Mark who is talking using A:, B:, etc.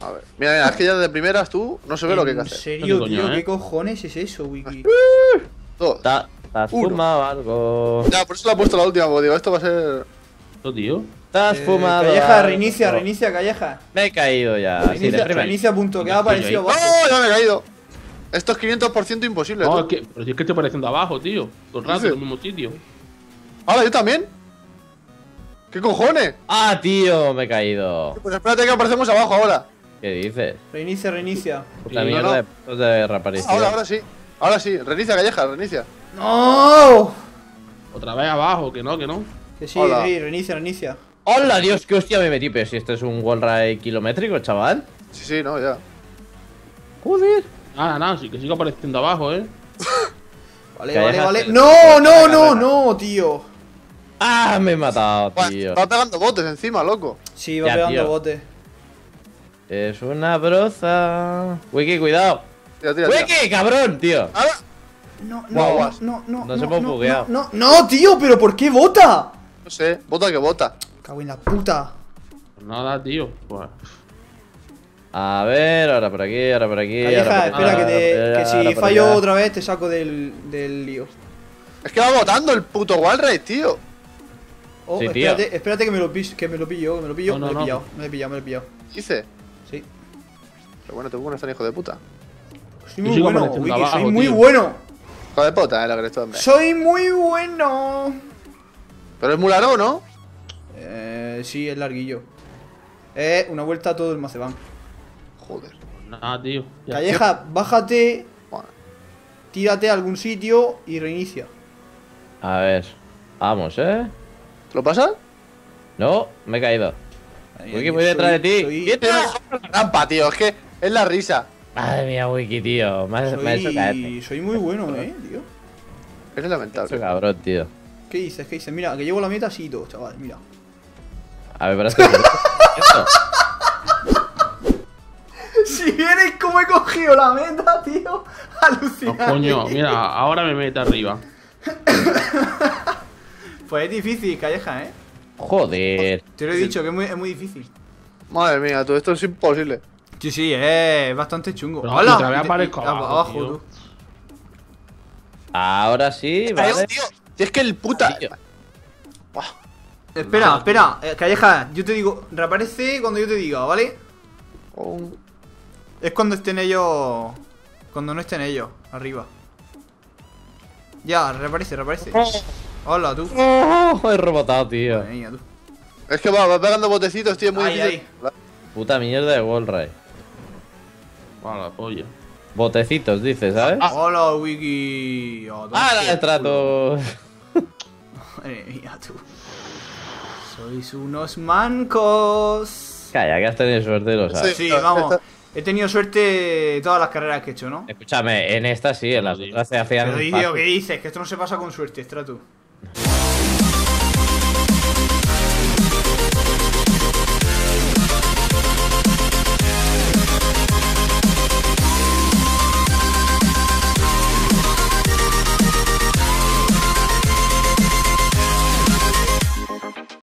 A: A ver. Mira, mira, es que ya de primeras tú no se ve lo que hay que
B: ¿En serio, tío?
C: coño, ¿eh?
B: ¿Qué cojones es eso, Wiki?
A: Dos.
D: ¿Te has
A: Uno.
D: fumado algo?
A: Ya, por eso lo he puesto la última, porque digo, esto va a ser.
C: Esto, tío.
D: ¿Te has
B: Eh,
D: fumado
B: Calleja,
D: algo?
B: reinicia, reinicia, Calleja.
D: Me he caído ya. de
B: Reinicia, reinicia punto, que ha aparecido.
A: ¡No!
B: abajo.
A: Ya me he caído. Esto es 500% imposible.
C: No,
A: tú.
C: es que, pero si es que estoy apareciendo abajo, tío. Todo el rato,
A: Dice.
C: en el mismo sitio.
A: Ahora, yo también. ¿Qué cojones?
D: ¡Ah, tío! Me he caído.
A: Pues espérate que aparecemos abajo ahora.
D: ¿Qué dices?
B: Reinicia, reinicia.
D: Puta
C: Sí,
D: mierda
A: no, no.
D: de reaparición.
A: Ahora, ahora sí. Ahora sí. Reinicia, calleja, reinicia.
B: ¡No!
C: Otra vez abajo, que no, que no.
B: Que sí,
A: Hola.
B: sí, reinicia, reinicia.
D: ¡Hola, Dios! ¡Qué hostia me metí! Pero si esto es un wall ride kilométrico, chaval.
A: Sí, sí, no, ya.
D: Joder.
C: Nada, nada, sí que sigo apareciendo abajo, eh.
B: Vale,
D: Calleja,
B: vale, vale. ¡No, no, no, no, tío!
D: ¡Ah! Me he matado, tío.
A: Va pegando botes encima, loco.
B: Sí, va
D: Ya,
B: pegando
D: tío.
B: bote.
D: Es una broza. Wiki, cuidado.
A: Tira, tira, tira.
D: ¡Wiki, cabrón, tío!
A: Ahora.
B: No, no, no, no,
D: Nos hemos
B: no,
D: bugueado.
B: no, no, no, tío, pero ¿por qué vota?
A: No sé, bota que bota.
B: Cago en la puta.
C: Pues nada, tío. Pues,
D: A ver, ahora por aquí, ahora por aquí.
B: Calleja,
D: ahora por
B: espera, que, te,
D: ahora
B: que
D: por
B: si
D: allá.
B: fallo otra vez te saco del, del lío.
A: Es que va votando el puto Walray, tío.
B: Oh,
D: Sí, tío.
B: espérate, espérate que me lo pillo, que me lo pillo, que me lo pillo.
C: No, no,
B: me lo he
C: no.
B: pillado, me lo he pillado, me lo he pillado.
A: Dice.
B: Sí.
A: Pero bueno, te pones tan hijo de puta.
B: Soy
C: Yo
B: muy bueno, Wiki, soy muy bueno.
A: Hijo de puta, eh, lo que tú, hombre.
B: Soy muy bueno.
A: Pero es muy largo, ¿no?
B: Eh, sí, es larguillo. Eh, una vuelta a todo el Macedán.
A: Joder.
C: nada, tío. Ya.
B: Calleja, bájate,
A: Bueno,
B: tírate a algún sitio y reinicia.
D: A ver. Vamos, ¿eh?
A: ¿Te lo pasas?
D: No, me he caído.
B: Ay,
D: Wiki, voy detrás de ti.
B: soy-
D: ¡Quieto!
A: Rampa, tío, es que es la risa.
D: Madre mía, Wiki, tío.
B: Soy, soy muy bueno, eh, tío.
A: Es
D: Me ha
A: lamentable.
D: hecho cabrón, tío.
B: ¿Qué dices? ¿Qué dices? Mira, que llego a la meta así y todo, chaval, mira.
D: A ver, pero es que... Esto.
B: Si vienes como he cogido la meta, tío,
C: No,
B: alucinante.
C: coño, mira, ahora me mete arriba.
B: Pues es difícil, Calleja, eh.
D: Joder.
B: Te lo he dicho, que es muy, es muy difícil.
A: Madre mía, tú, esto es imposible.
B: Sí, sí, es bastante chungo.
C: Pero
B: ¡Hala!
C: otra vez
B: Y te-
C: aparezco
B: y-
C: abajo, tío.
B: tú.
D: Ahora sí,
A: Ay,
D: vale.
A: tío, si es que el puta.
B: Espera, espera, eh, Calleja, yo te digo, reaparece cuando yo te diga, ¿vale?
A: un-
B: Es cuando estén ellos. Cuando no estén ellos, arriba. Ya, reaparece, reaparece. Hola, tú.
D: Oh, he rebotado, tío.
B: Madre mía, tú.
A: Es que va, va pegando botecitos, tío, es muy
B: Ay,
A: difícil.
D: Puta mierda de wall ride.
C: Para la polla.
D: Botecitos, dices, ¿sabes?
B: Hola, Wiki. Oh,
D: ¡Ah, la trato!
B: Madre mía, tú. Sois unos mancos.
D: Calla, que has tenido suerte, lo sabes.
B: Sí,
A: Esta-
B: vamos.
A: esta-
B: He tenido suerte todas las carreras que he hecho, ¿no?
D: Escúchame, en esta sí, en las
C: Sí.
D: otras se hacían.
B: Pero, tío, ¿qué dices? Que esto no se pasa con suerte, Strato.